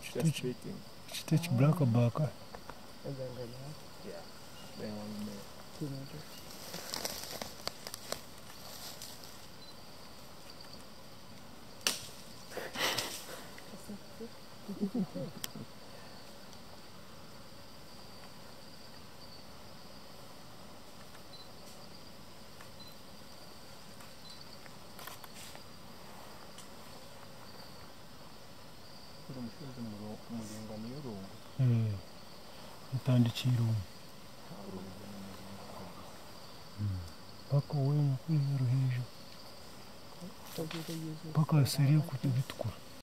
Stitch, stitch Blanca Baca. And Thank you. gukora umusozi umuringaniye urungu utandikiye irungu mpaka wowe mu kwiheruheje mpaka seriye kubitukura